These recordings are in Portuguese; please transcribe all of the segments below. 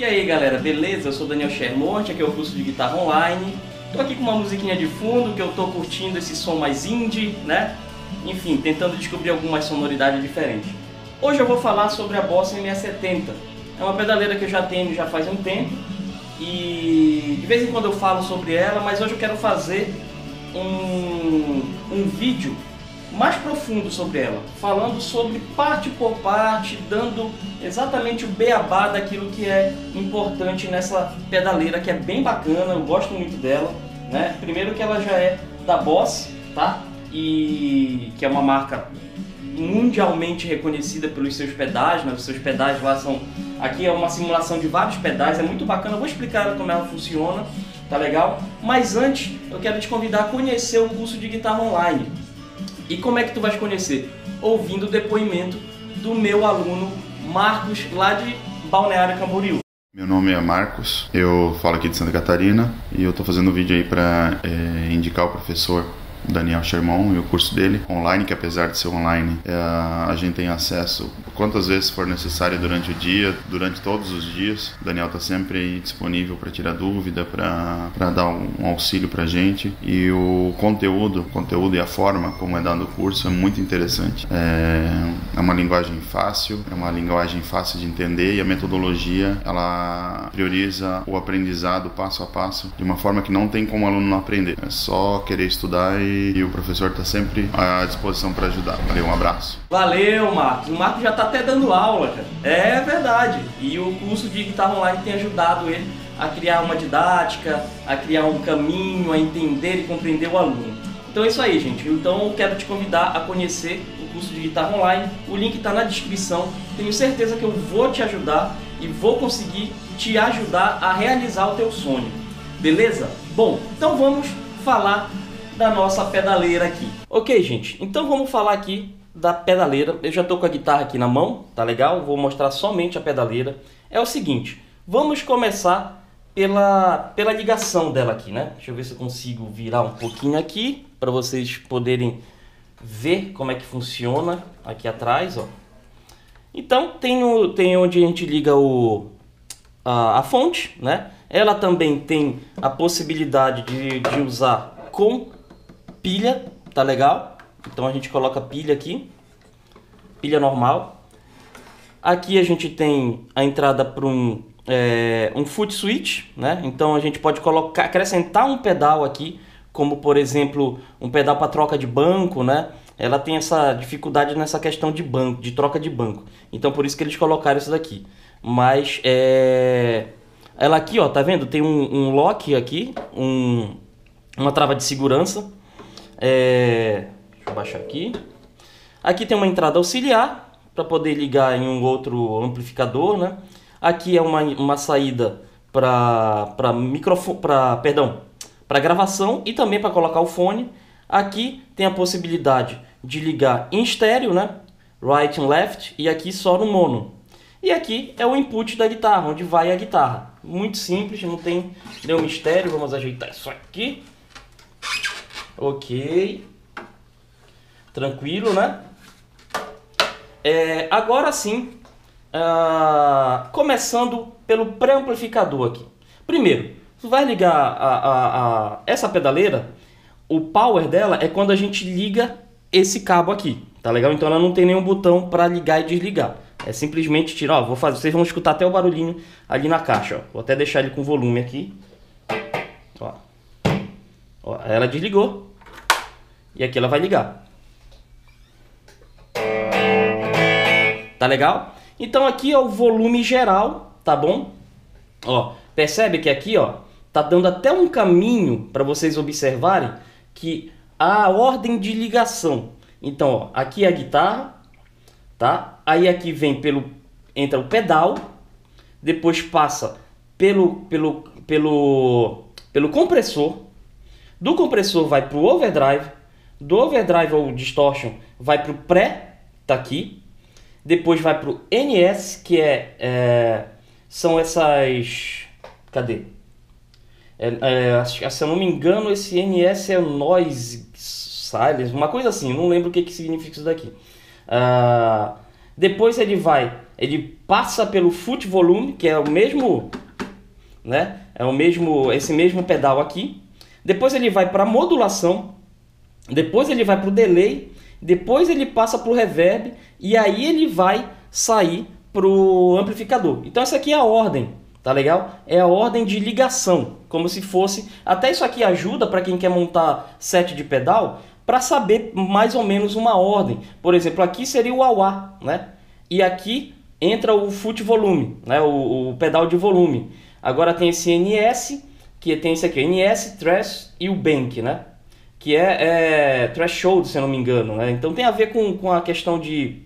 E aí galera, beleza? Eu sou Daniel Shermonte, aqui é o curso de guitarra online. Tô aqui com uma musiquinha de fundo que eu tô curtindo esse som mais indie, né? Enfim, tentando descobrir algumas sonoridades diferentes. Hoje eu vou falar sobre a Boss M670. É uma pedaleira que eu já tenho já faz um tempo e de vez em quando eu falo sobre ela, mas hoje eu quero fazer um, um vídeo mais profundo sobre ela, falando sobre parte por parte, dando exatamente o beabá daquilo que é importante nessa pedaleira que é bem bacana, eu gosto muito dela, né? Primeiro que ela já é da Boss, tá? E que é uma marca mundialmente reconhecida pelos seus pedais, né? Os seus pedais lá são aqui é uma simulação de vários pedais, é muito bacana. Eu vou explicar como ela funciona, tá legal? Mas antes, eu quero te convidar a conhecer o curso de guitarra online. E como é que tu vais conhecer? Ouvindo o depoimento do meu aluno Marcos, lá de Balneário Camboriú. Meu nome é Marcos, eu falo aqui de Santa Catarina e eu estou fazendo um vídeo aí para é, eh, indicar o professor Daniel Sherman e o curso dele online, que apesar de ser online, é, a gente tem acesso quantas vezes for necessário durante o dia, durante todos os dias. O Daniel está sempre disponível para tirar dúvida, para dar um auxílio para a gente. E o conteúdo, o conteúdo e a forma como é dado o curso é muito interessante. É, é uma linguagem fácil, é uma linguagem fácil de entender e a metodologia ela prioriza o aprendizado passo a passo de uma forma que não tem como o aluno não aprender. É só querer estudar e e, o professor está sempre à disposição para ajudar. Valeu, um abraço. Valeu, Marcos. O Marcos já está até dando aula, cara. É verdade. E o curso de guitarra online tem ajudado ele a criar uma didática, a criar um caminho, a entender e compreender o aluno. Então é isso aí, gente. Então eu quero te convidar a conhecer o curso de guitarra online. O link está na descrição. Tenho certeza que eu vou te ajudar e vou conseguir te ajudar a realizar o teu sonho. Beleza? Bom, então vamos falar da nossa pedaleira aqui. Ok, gente, então vamos falar aqui da pedaleira. Eu já estou com a guitarra aqui na mão, tá legal? Vou mostrar somente a pedaleira. É o seguinte, vamos começar pela, pela ligação dela aqui, né? Deixa eu ver se eu consigo virar um pouquinho aqui para vocês poderem ver como é que funciona aqui atrás, ó. Então tem, o, tem onde a gente liga o, a, a fonte, né? Ela também tem a possibilidade de, de usar com pilha, tá legal? Então a gente coloca pilha aqui, pilha normal. Aqui a gente tem a entrada para um, é, um foot switch, né? Então a gente pode colocar, acrescentar um pedal aqui, como por exemplo um pedal para troca de banco, né? Ela tem essa dificuldade nessa questão de banco, de troca de banco. Então por isso que eles colocaram isso daqui. Mas é, ela aqui, ó, tá vendo? Tem um, um lock aqui, um, uma trava de segurança é... Deixa eu baixar aqui. Aqui tem uma entrada auxiliar para poder ligar em um outro amplificador, né? Aqui é uma, uma saída para microfone, para perdão, para gravação e também para colocar o fone. Aqui tem a possibilidade de ligar em estéreo, né? Right and left e aqui só no mono. E aqui é o input da guitarra, onde vai a guitarra. Muito simples, não tem nenhum mistério. Vamos ajeitar isso aqui. Ok. Tranquilo, né? É, agora sim, uh, começando pelo pré-amplificador aqui. Primeiro, você vai ligar a, a, a, essa pedaleira, o power dela é quando a gente liga esse cabo aqui, tá legal? Então ela não tem nenhum botão para ligar e desligar. É simplesmente tirar, ó, vou fazer, vocês vão escutar até o barulhinho ali na caixa, ó. Vou até deixar ele com volume aqui. Ó. ó ela desligou. E aqui ela vai ligar. Tá legal? Então aqui é o volume geral, tá bom? Ó, percebe que aqui, ó, tá dando até um caminho para vocês observarem que a ordem de ligação. Então, ó, aqui é a guitarra, tá? Aí aqui vem pelo entra o pedal, depois passa pelo pelo pelo pelo compressor. Do compressor vai para o overdrive, do overdrive ou distortion vai para o pré, tá aqui. Depois vai para o NS, que é, é, são essas. Cadê? É, é, se eu não me engano, esse NS é noise silence, uma coisa assim, não lembro o que, que significa isso daqui. Uh, depois ele vai, ele passa pelo foot volume, que é o mesmo, né? É o mesmo, esse mesmo pedal aqui. Depois ele vai para modulação, depois ele vai para o delay, depois ele passa para o reverb e aí ele vai sair para o amplificador. Então essa aqui é a ordem, tá legal? É a ordem de ligação, como se fosse. Até isso aqui ajuda para quem quer montar set de pedal para saber mais ou menos uma ordem. Por exemplo, aqui seria o AUA, né? E aqui entra o foot volume, né? O, o pedal de volume. Agora tem esse NS, que tem esse aqui, NS, Thresh e o Bank, né? Que é, é threshold, se eu não me engano, né? Então tem a ver com, com a questão de,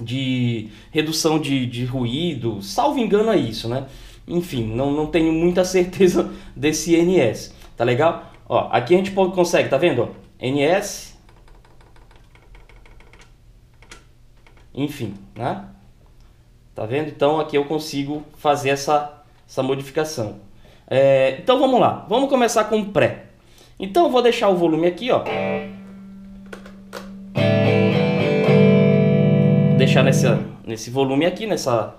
de redução de, de ruído, salvo engano é isso, né? Enfim, não, não tenho muita certeza desse NS, tá legal? Ó, aqui a gente consegue, tá vendo? NS, enfim, né? Tá vendo? Então aqui eu consigo fazer essa, essa modificação. É, então vamos lá, vamos começar com pré. Então vou deixar o volume aqui, ó. Vou deixar nessa, nesse volume aqui, nessa,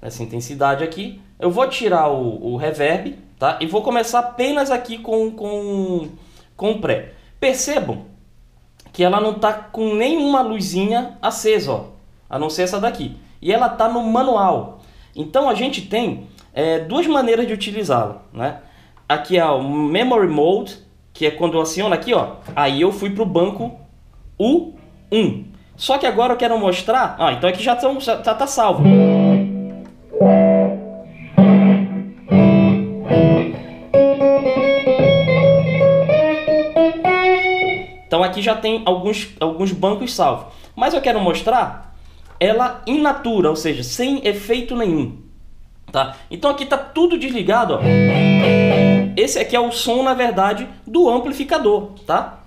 nessa intensidade aqui. Eu vou tirar o, o reverb, tá? E vou começar apenas aqui com, com, com pré. Percebam que ela não tá com nenhuma luzinha acesa, ó. A não ser essa daqui e ela está no manual. Então a gente tem é, duas maneiras de utilizá-la. Né? Aqui é o Memory Mode, que é quando eu aciono aqui, ó, aí eu fui para o banco U1. Só que agora eu quero mostrar... Ah, então aqui já está já tá salvo. Então aqui já tem alguns, alguns bancos salvos. Mas eu quero mostrar ela in natura, ou seja, sem efeito nenhum. Tá? Então aqui está tudo desligado. Ó. Esse aqui é o som, na verdade, do amplificador. Tá?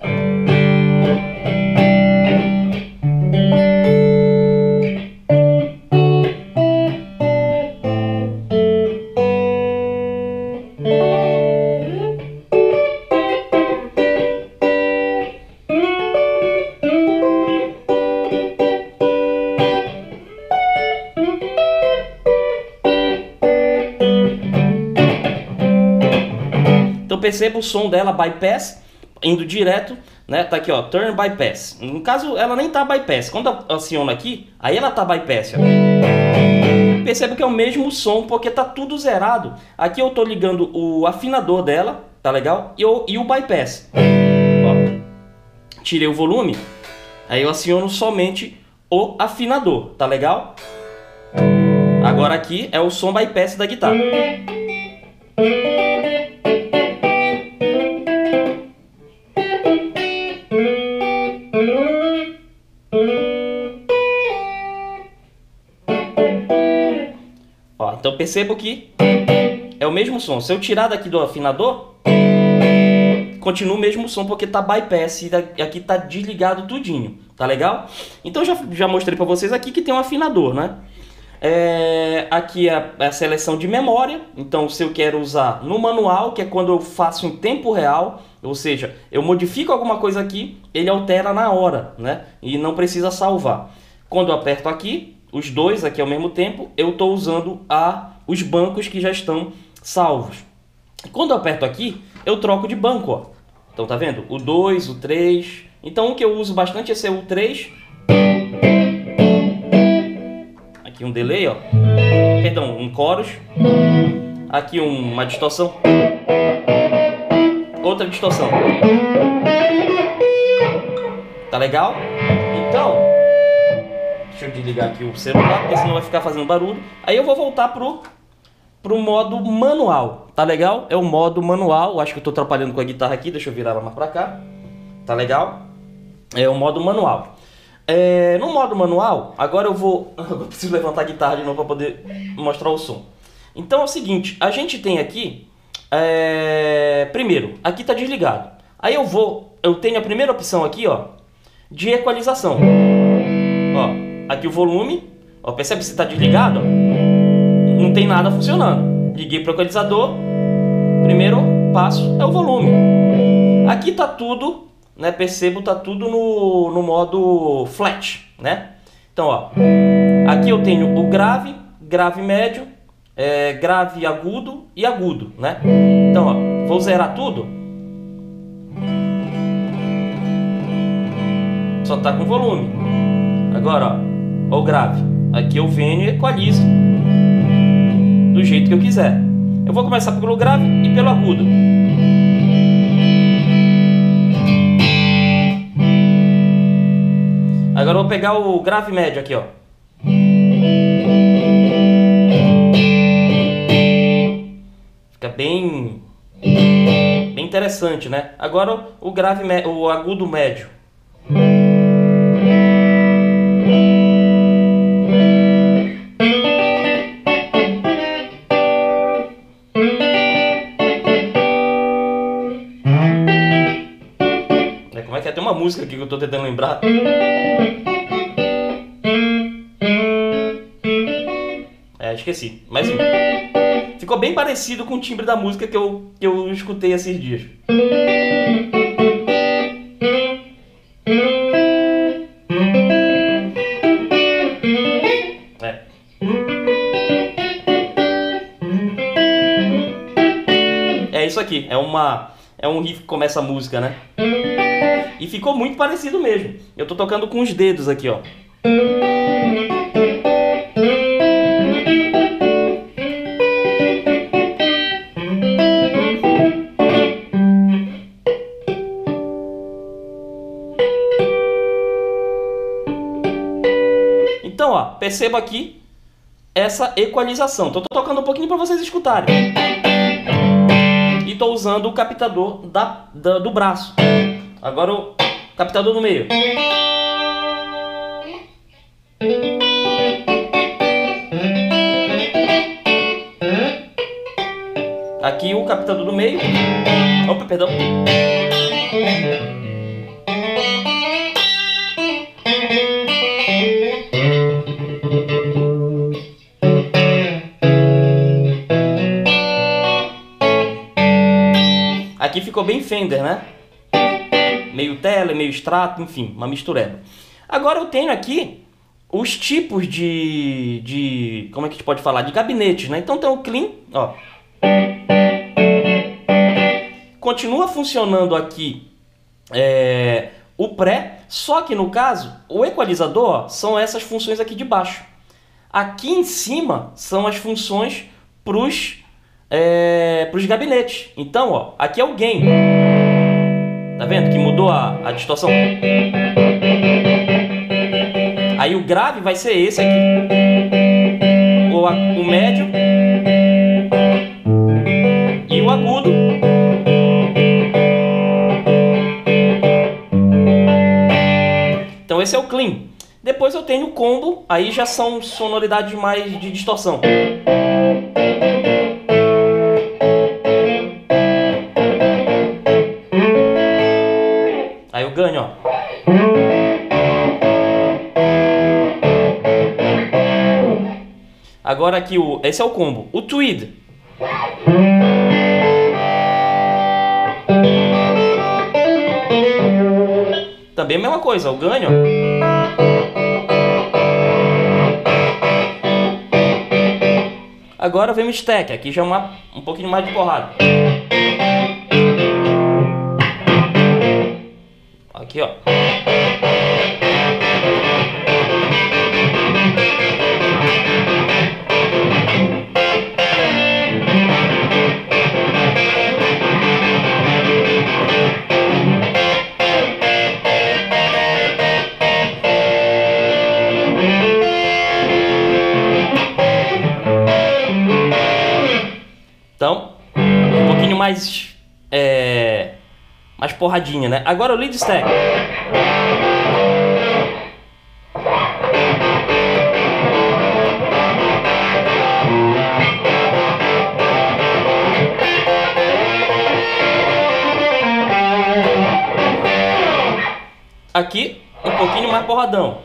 Perceba o som dela bypass indo direto, né? Tá aqui, ó, turn bypass. No caso, ela nem tá bypass. Quando aciona aqui, aí ela tá bypass, ó. Perceba que é o mesmo som porque tá tudo zerado. Aqui eu tô ligando o afinador dela, tá legal? E o, e o bypass. Ó. Tirei o volume, aí eu aciono somente o afinador, tá legal? Agora aqui é o som bypass da guitarra. Então percebo que é o mesmo som. Se eu tirar daqui do afinador, continua o mesmo som porque tá bypass e aqui tá desligado tudinho, tá legal? Então já, já mostrei para vocês aqui que tem um afinador, né? É, aqui é a, seleção de memória, então se eu quero usar no manual, que é quando eu faço em tempo real, ou seja, eu modifico alguma coisa aqui, ele altera na hora, né? E não precisa salvar. Quando eu aperto aqui, os dois aqui ao mesmo tempo, eu estou usando a, os bancos que já estão salvos. Quando eu aperto aqui, eu troco de banco. Ó. Então tá vendo? O 2, o 3. Então o que eu uso bastante é ser o 3. Aqui um delay, ó. Perdão, um chorus. Aqui uma distorção. Outra distorção. Tá legal? Eu desligar aqui o celular, porque senão vai ficar fazendo barulho. Aí eu vou voltar pro, pro modo manual, tá legal? É o modo manual, acho que eu tô atrapalhando com a guitarra aqui, deixa eu virar ela mais pra cá. Tá legal? É o modo manual. É, no modo manual, agora eu vou... Eu preciso levantar a guitarra de novo para poder mostrar o som. Então é o seguinte, a gente tem aqui... É, primeiro, aqui tá desligado. Aí eu vou... Eu tenho a primeira opção aqui, ó, de equalização. Aqui o volume, ó, percebe se está desligado? Ó? Não tem nada funcionando. Liguei para o equalizador, primeiro passo é o volume. Aqui está tudo, né, percebo, está tudo no, no modo flat, né? Então, ó, aqui eu tenho o grave, grave médio, é, grave agudo e agudo, né? Então, ó, vou zerar tudo. Só tá com volume. Agora, ó, o grave. Aqui eu venho e equalizo do jeito que eu quiser. Eu vou começar pelo grave e pelo agudo. Agora eu vou pegar o grave médio aqui, ó. Fica bem bem interessante, né? Agora o grave o agudo médio. Música aqui que eu tô tentando lembrar. É, esqueci. Mas ficou bem parecido com o timbre da música que eu, que eu escutei esses dias. É. É isso aqui, é uma é um riff que começa a música, né? E ficou muito parecido mesmo. Eu tô tocando com os dedos aqui, ó. Então, ó, perceba aqui essa equalização. Tô tocando um pouquinho para vocês escutarem. E estou usando o captador da, da, do braço. Agora o captador no meio. Aqui o captador no meio. Opa, perdão. Aqui ficou bem Fender, né? Meio tele, meio extrato, enfim, uma mistureba. Agora eu tenho aqui os tipos de, de como é que a gente pode falar? De gabinetes, né? Então tem o clean, ó. Continua funcionando aqui é, o pré, só que no caso, o equalizador ó, são essas funções aqui de baixo. Aqui em cima são as funções para os é, gabinetes. Então, ó, aqui é o gain. Tá vendo que mudou a, a distorção? Aí o grave vai ser esse aqui. O, o médio. E o agudo. Então esse é o clean. Depois eu tenho o combo, aí já são sonoridades mais de distorção. Ganho, ó. Agora aqui o esse é o combo, o tweed. Também a mesma coisa, o ganho. Agora vem o stack, aqui já é uma, um pouquinho mais de porrada. Então, um pouquinho mais porradinha, né? Agora o lead stack. Aqui, um pouquinho mais porradão.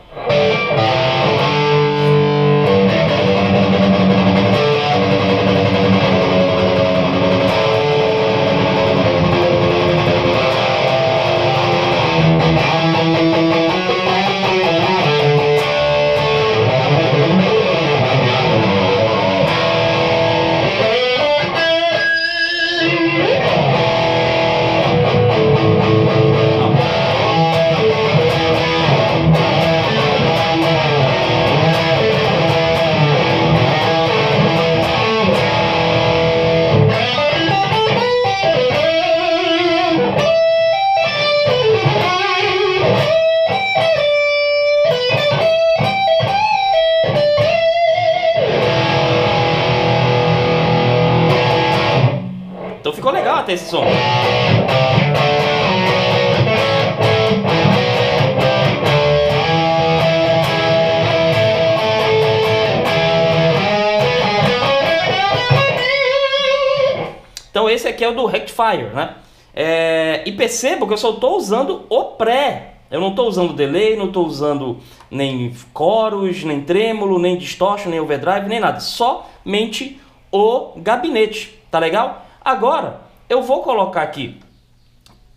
Aqui é o do Rectifier, né? É, e perceba que eu só estou usando o pré. Eu não estou usando delay, não estou usando nem coros, nem trêmulo, nem distortion, nem overdrive, nem nada. Somente o gabinete, tá legal? Agora, eu vou colocar aqui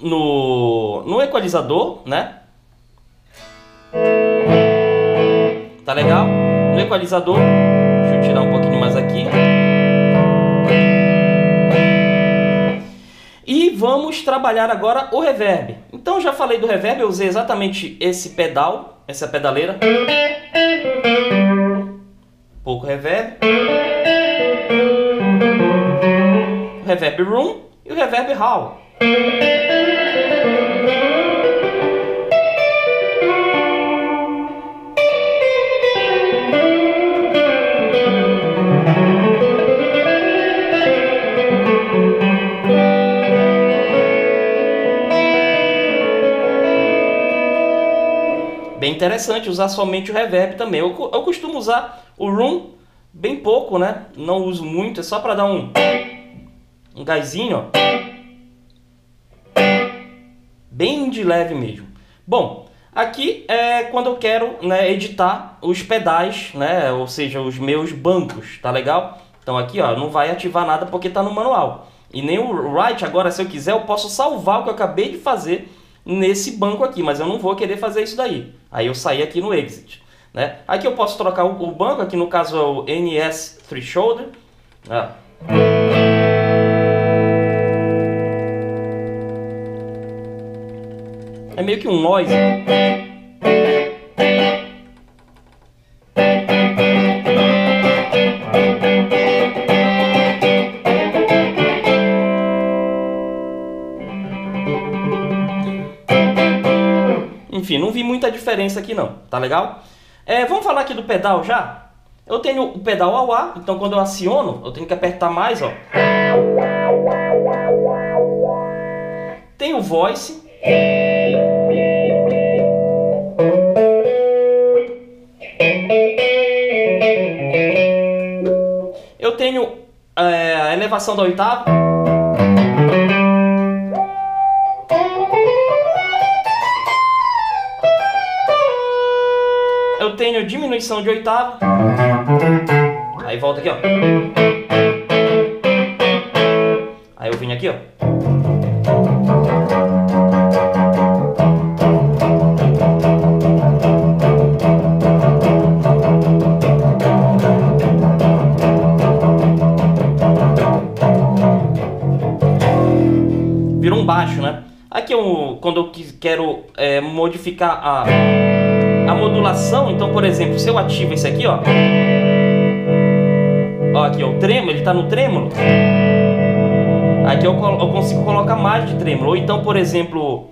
no, no equalizador, né? Tá legal? No equalizador, vamos trabalhar agora o reverb. Então já falei do reverb, eu usei exatamente esse pedal, essa pedaleira. Pouco reverb. O reverb room e o reverb hall. Interessante usar somente o reverb também. Eu, eu costumo usar o room bem pouco, né? Não uso muito, é só para dar um um gásinho. Bem de leve mesmo. Bom, aqui é quando eu quero né, editar os pedais, né? Ou seja, os meus bancos, tá legal? Então aqui, ó, não vai ativar nada porque tá no manual. E nem o write, agora se eu quiser, eu posso salvar o que eu acabei de fazer nesse banco aqui, mas eu não vou querer fazer isso daí. Aí eu saí aqui no exit. Né? Aqui eu posso trocar o, banco, aqui no caso é o NS Threshold. Ah. É meio que um noise. Diferença aqui não, tá legal? É, vamos falar aqui do pedal já? Eu tenho o pedal ao ar, então quando eu aciono, eu tenho que apertar mais, ó. Tem o voice. Eu tenho é, a elevação da oitava. Tenho diminuição de oitava. Aí volta aqui, ó. Aí eu vim aqui, ó. Virou um baixo, né? Aqui eu, quando eu quero é, modificar a a modulação, então, por exemplo, se eu ativo esse aqui, ó. Ó, aqui, ó, o trêmulo, ele tá no trêmulo. Aqui eu, eu consigo colocar mais de trêmulo. Ou então, por exemplo,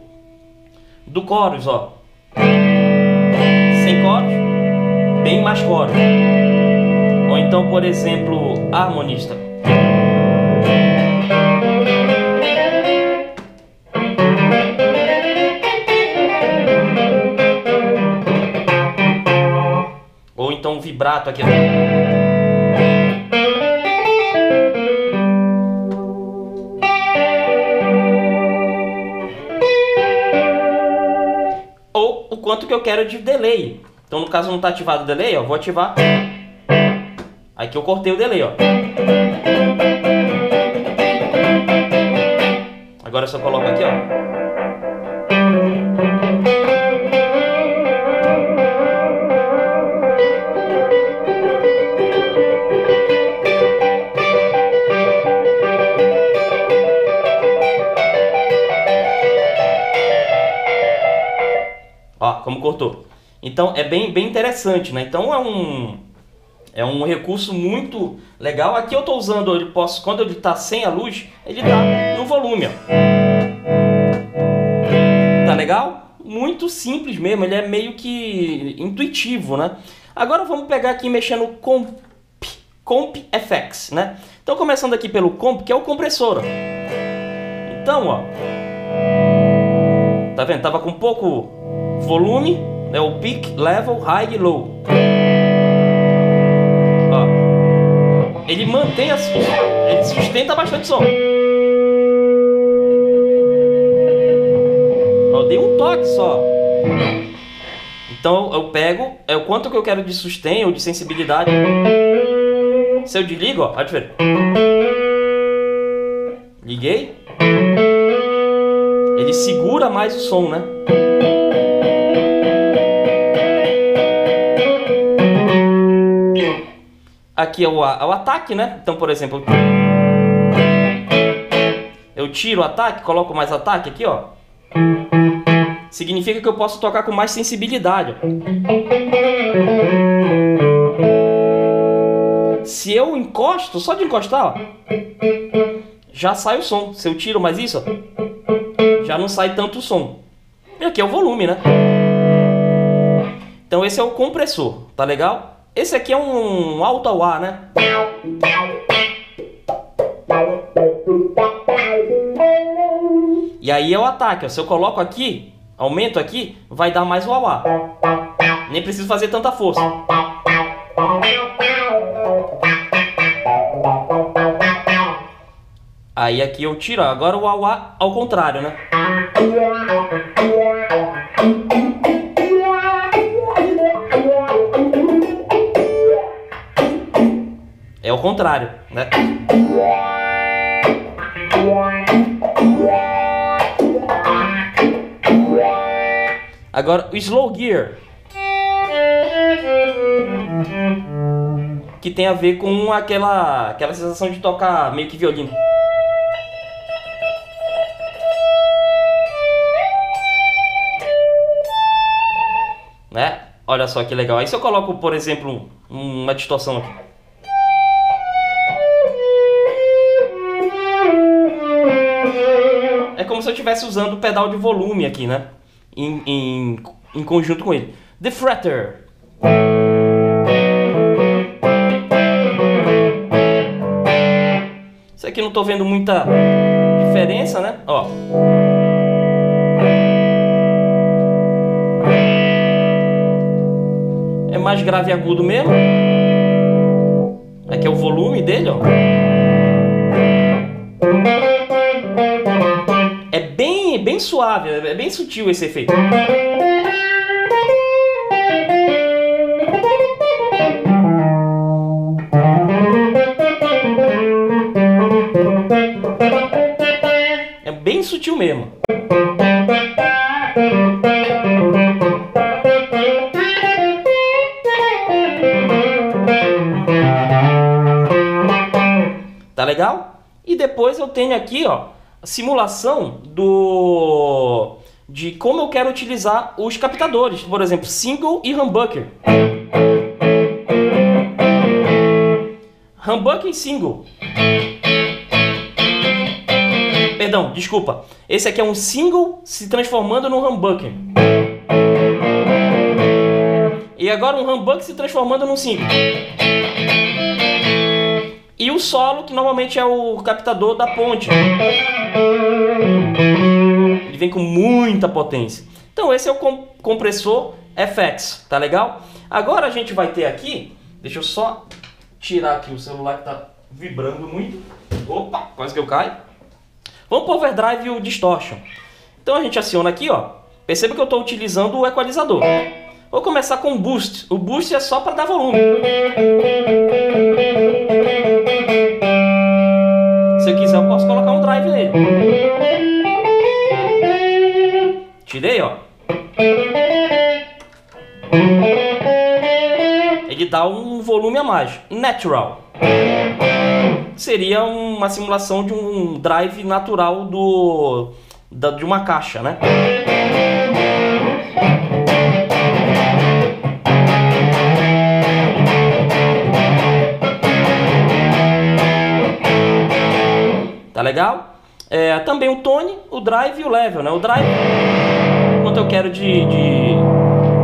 do chorus, ó. Sem chorus, bem mais chorus. Ou então, por exemplo, harmonista. Vibrato aqui. Ou o quanto que eu quero de delay. Então no caso não está ativado o delay, ó, vou ativar. Aqui eu cortei o delay, ó. Agora eu só coloco aqui, ó. Como cortou. Então é bem, bem interessante, né? Então é um, é um recurso muito legal. Aqui eu estou usando, ele posso, quando ele está sem a luz, ele está no volume. Ó. Tá legal? Muito simples mesmo, ele é meio que intuitivo, né? Agora vamos pegar aqui mexendo Comp, Comp FX, né? Então começando aqui pelo Comp, que é o compressor. Ó. Então, ó. Tá vendo? Tava com pouco volume, né? O peak, level, high e low. Ó. Ele mantém a, ele sustenta bastante som. Ó, dei um toque só. Então eu pego, é o quanto que eu quero de sustain ou de sensibilidade. Se eu desligo, ó, pode ver. Liguei. Ele segura mais o som, né? Aqui é o, é o ataque, né? Então, por exemplo, eu tiro o ataque, coloco mais ataque aqui, ó significa que eu posso tocar com mais sensibilidade. Se eu encosto, só de encostar, ó, já sai o som. Se eu tiro mais isso, ó, já não sai tanto o som. E aqui é o volume, né? Então esse é o compressor, tá legal? Esse aqui é um alto ao né? E aí é o ataque, ó. se eu coloco aqui, aumento aqui, vai dar mais uauá. Nem preciso fazer tanta força. Aí aqui eu tiro, agora o uauá ao contrário, né? É o contrário, né? Agora, o slow gear. Que tem a ver com aquela, aquela sensação de tocar meio que violino. Né? Olha só que legal. Aí se eu coloco, por exemplo, uma distorção aqui. Estivesse usando o pedal de volume aqui, né? em, em, em conjunto com ele. The Fretter. Isso aqui não estou vendo muita diferença, né? Ó. É mais grave e agudo mesmo. Aqui é o volume dele, ó. Suave, é bem sutil esse efeito. É bem sutil mesmo. Tá legal? E depois eu tenho aqui, ó, simulação do de como eu quero utilizar os captadores, por exemplo, single e humbucker. Humbucker e single. Perdão, desculpa. Esse aqui é um single se transformando num humbucker. E agora um humbucker se transformando num single. E o solo, que normalmente é o captador da ponte. Ele vem com muita potência. Então esse é o compressor FX, tá legal? Agora a gente vai ter aqui, deixa eu só tirar aqui o celular que tá vibrando muito. Opa, quase que eu caio. Vamos para o overdrive e o distortion. Então a gente aciona aqui, ó. Perceba que eu estou utilizando o equalizador. Vou começar com o boost. O boost é só para dar volume. Se eu quiser, eu posso colocar um drive nele. Tirei, ó. Ele dá um volume a mais. Natural. Seria uma simulação de um drive natural do da, de uma caixa, né? Legal? É, também o tone, o drive e o level, né? O drive, quanto eu quero de, de,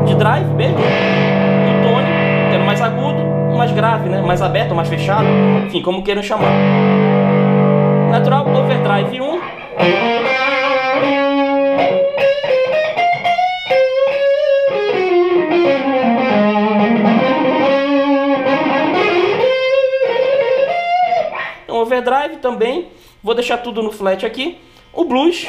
de drive mesmo. O tone, quero mais agudo, mais grave, né? Mais aberto, mais fechado. Enfim, como queiram chamar. Natural, overdrive 1, overdrive também. Vou deixar tudo no flat aqui. O blues.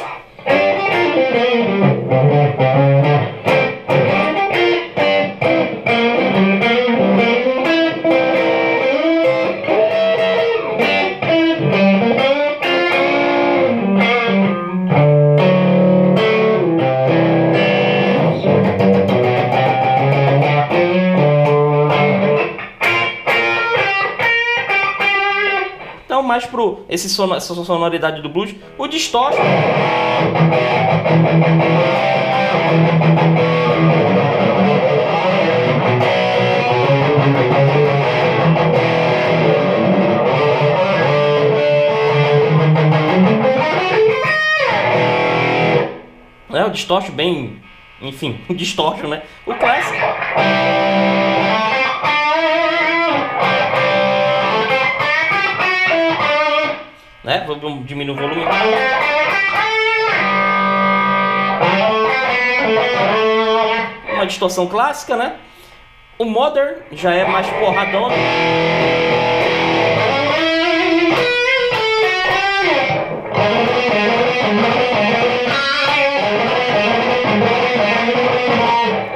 Mais pro esse son essa sonoridade do blues, o distortion. É, o distortion bem, enfim, o distortion, né? O clássico. Né? Vamos diminuir o volume. Uma distorção clássica, né? O Modern já é mais porradão.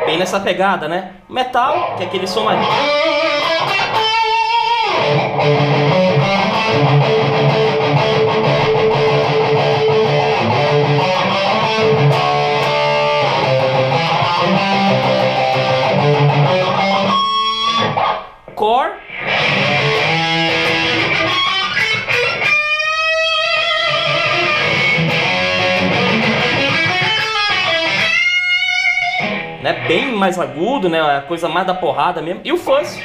Bem nessa pegada, né? Metal, que é aquele som mais... Bem mais agudo, né? A coisa mais da porrada mesmo. E o fuzz.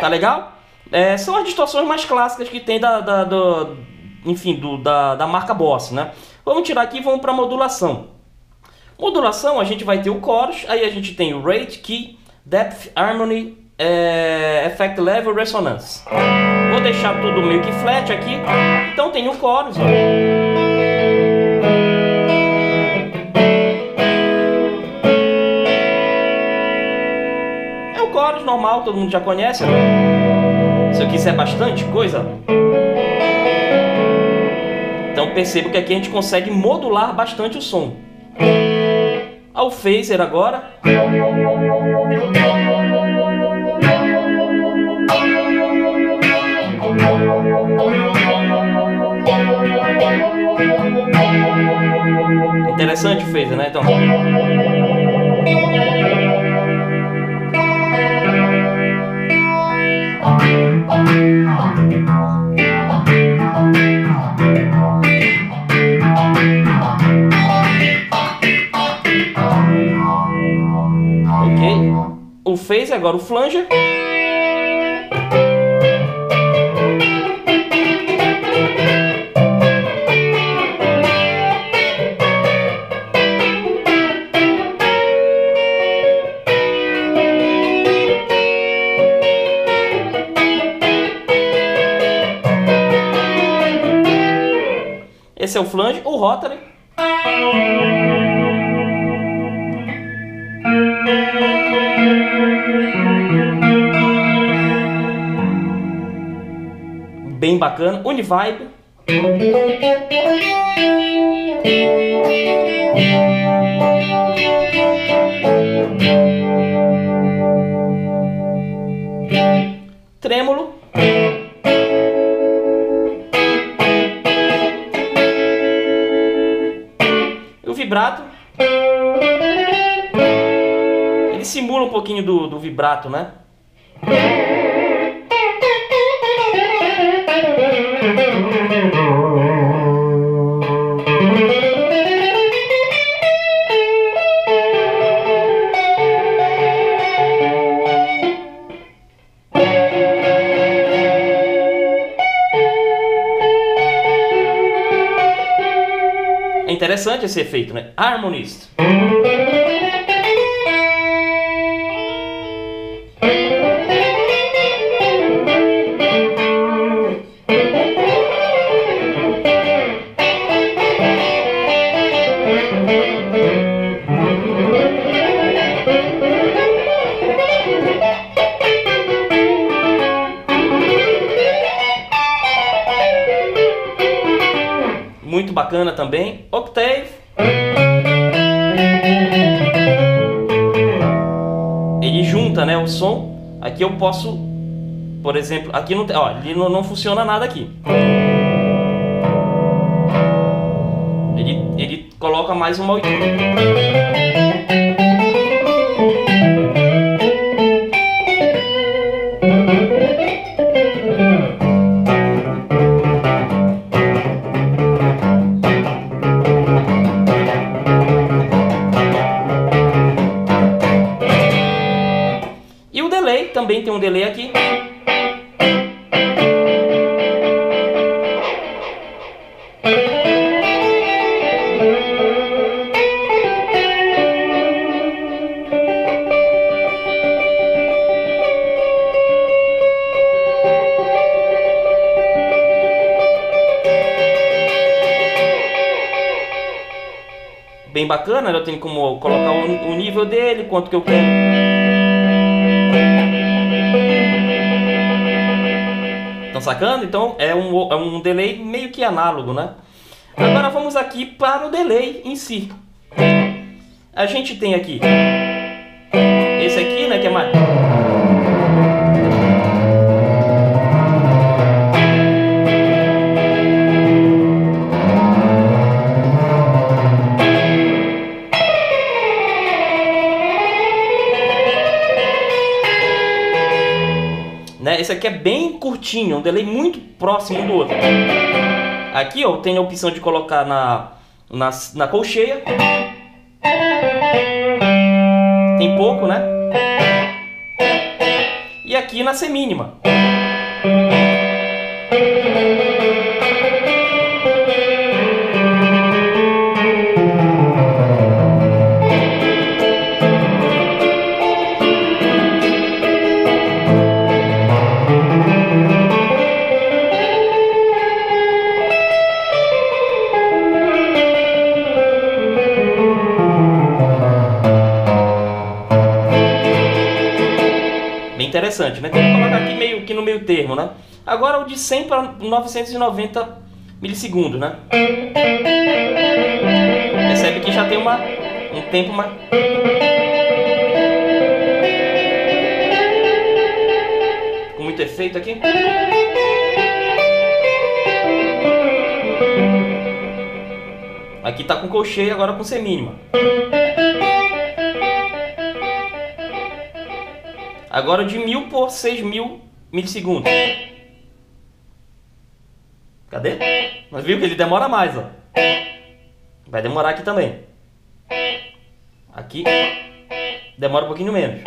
Tá legal? É, são as distorções mais clássicas que tem da, da enfim, do, da, da marca Boss, né? Vamos tirar aqui e vamos para modulação. Modulação, a gente vai ter o chorus, aí a gente tem o rate, key, depth, harmony, é, effect level, resonance. Vou deixar tudo meio que flat aqui. Então tem o chorus, ó. É o chorus normal, todo mundo já conhece, né? Se eu quiser bastante coisa, então percebo que aqui a gente consegue modular bastante o som. Ao phaser agora. Interessante phaser, né? Então. Ok. O fez agora o flanger. Flange, o rotary. Bem bacana. Univibe. Vibrato. Ele simula um pouquinho do, do vibrato, né? Interessante esse efeito, né? Harmonist. Aqui eu posso, por exemplo, aqui não, ó, ele não, não funciona nada aqui. Ele, ele coloca mais uma oitava. Tenho como colocar o, nível dele, quanto que eu quero. Estão sacando? Então é um, é um delay meio que análogo, né? Agora vamos aqui para o delay em si. A gente tem aqui esse aqui, né, que é mais Esse aqui é bem curtinho, um delay muito próximo do outro. Aqui ó, tenho a opção de colocar na, na, na colcheia. Tem pouco, né? E aqui na semínima. Né? Então, vou colocar aqui meio que no meio termo, né? Agora o de 100 para 990 milissegundos, né? Percebe que já tem uma, um tempo mais... Com muito efeito aqui. Aqui tá com colcheia, agora com semínima. Agora de mil por seis mil milissegundos. Cadê? Mas viu que ele demora mais, ó. Vai demorar aqui também. Aqui demora um pouquinho menos.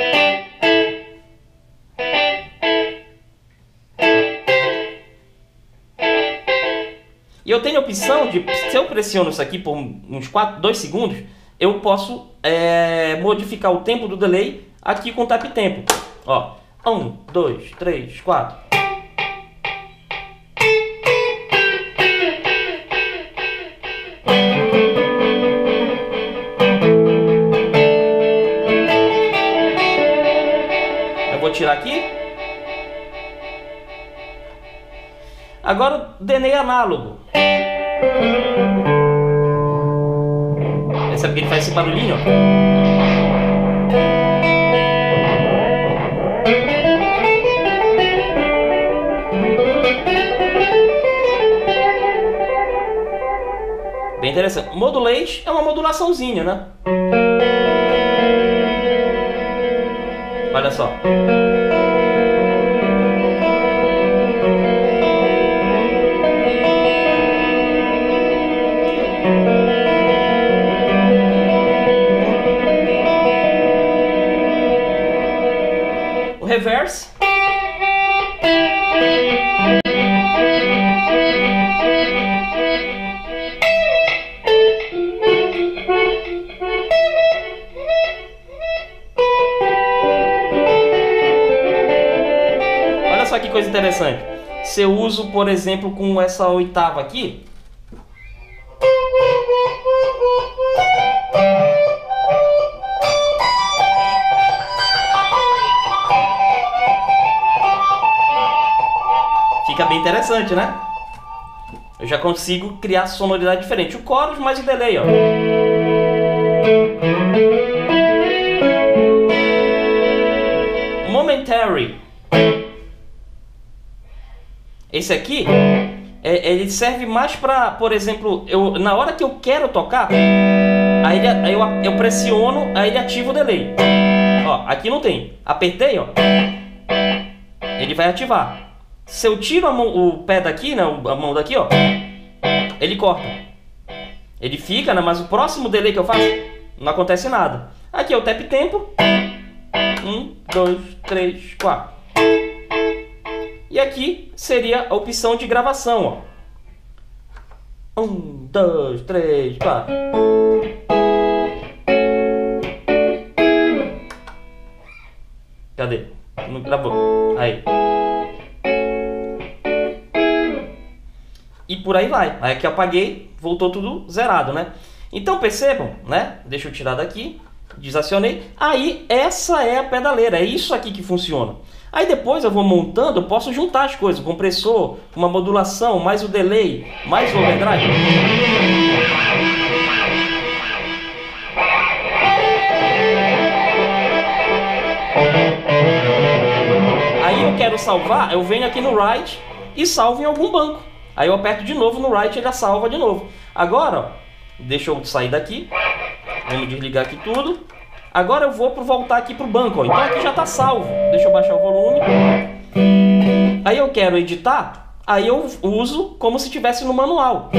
E eu tenho a opção de, se eu pressiono isso aqui por uns 4, 2 segundos, eu posso é, modificar o tempo do delay aqui com o tap tempo. Ó, um, dois, três, quatro. Eu vou tirar aqui. Agora o delay análogo. Percebe que ele faz esse barulhinho? Bem interessante. Modulate é uma modulaçãozinha, né? Olha só. interessante. Se eu uso, por exemplo, com essa oitava aqui. Fica bem interessante, né? Eu já consigo criar sonoridade diferente. O chorus mais o delay, ó. Momentary esse aqui, é, ele serve mais para, por exemplo, eu, na hora que eu quero tocar, aí, ele, aí eu, eu pressiono, aí ele ativa o delay. Ó, aqui não tem. Apertei, ó. Ele vai ativar. Se eu tiro mão, o pé daqui, né, a mão daqui, ó, ele corta. Ele fica, né, mas o próximo delay que eu faço, não acontece nada. Aqui é o tap tempo. Um, dois, três, quatro. E aqui seria a opção de gravação, ó. Um, dois, três, quatro. Cadê? Não gravou. Aí. e por aí vai. Aí que apaguei, voltou tudo zerado, né? Então percebam, né? Deixa eu tirar daqui, desacionei. Aí essa é a pedaleira, é isso aqui que funciona. Aí depois eu vou montando, eu posso juntar as coisas, compressor, uma modulação, mais o delay, mais o overdrive. Aí eu quero salvar, eu venho aqui no Write e salvo em algum banco. Aí eu aperto de novo no right, ele salva de novo. Agora, ó, deixa eu sair daqui. Vamos desligar aqui tudo. Agora eu vou pro voltar aqui pro banco, ó. Então aqui já está salvo. Deixa eu baixar o volume. Aí eu quero editar, aí eu uso como se tivesse no manual.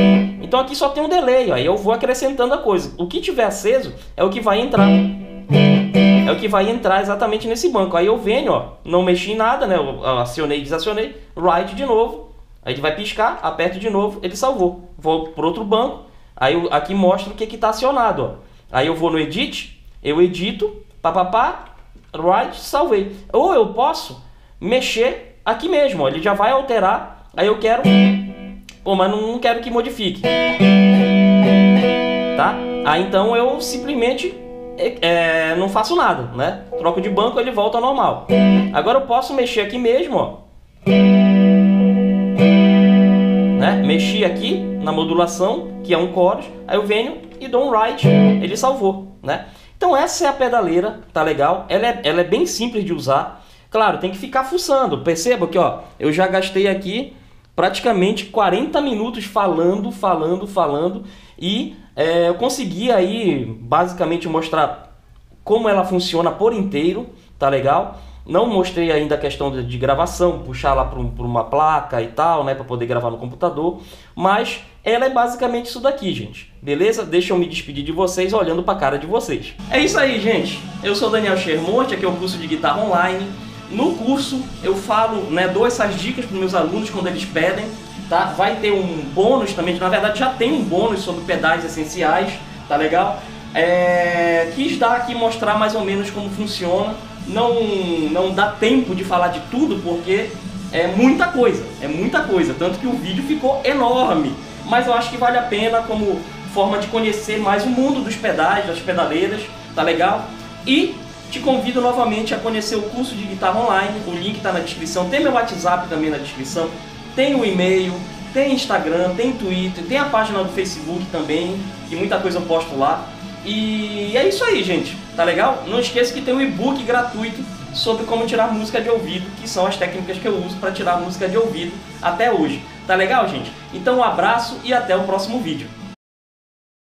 Então aqui só tem um delay. Aí eu vou acrescentando a coisa. O que tiver aceso é o que vai entrar. É o que vai entrar exatamente nesse banco. Aí eu venho, ó, não mexi em nada, né? Eu acionei, desacionei, write de novo Aí ele vai piscar, aperto de novo, ele salvou. Vou para outro banco, aí eu, aqui mostra o que está acionado. Ó. Aí eu vou no Edit, eu edito, papapá, right, salvei. Ou eu posso mexer aqui mesmo, ó, ele já vai alterar. Aí eu quero, pô, mas não, quero que modifique. Tá? Aí então eu simplesmente é, é, não faço nada, né? Troco de banco, ele volta ao normal. Agora eu posso mexer aqui mesmo, ó né? Mexi aqui na modulação, que é um chorus, aí eu venho e dou um write, ele salvou, né? Então essa é a pedaleira, tá legal? Ela é, ela é bem simples de usar. Claro, tem que ficar fuçando. Perceba que ó, eu já gastei aqui praticamente 40 minutos falando, falando, falando e é, eu consegui aí basicamente mostrar como ela funciona por inteiro, tá legal? Não mostrei ainda a questão de, de gravação, puxar lá para um, uma placa e tal, né, para poder gravar no computador, mas ela é basicamente isso daqui, gente. Beleza? Deixa eu me despedir de vocês olhando para a cara de vocês. É isso aí, gente. Eu sou Daniel Schermonte, aqui é o curso de guitarra online. No curso eu falo, né, dou essas dicas para meus alunos quando eles pedem, tá? Vai ter um bônus também, na verdade já tem um bônus sobre pedais essenciais, tá legal? É... Quis dar aqui mostrar mais ou menos como funciona não, não dá tempo de falar de tudo porque é muita coisa, é muita coisa, tanto que o vídeo ficou enorme, mas eu acho que vale a pena como forma de conhecer mais o mundo dos pedais, das pedaleiras, tá legal? E te convido novamente a conhecer o curso de guitarra online, o link está na descrição, tem meu WhatsApp também na descrição, tem o e-mail, tem Instagram, tem Twitter, tem a página do Facebook também, que muita coisa eu posto lá. E é isso aí, gente. Tá legal? Não esqueça que tem um e-book gratuito sobre como tirar música de ouvido, que são as técnicas que eu uso para tirar música de ouvido até hoje. Tá legal, gente? Então um abraço e até o próximo vídeo.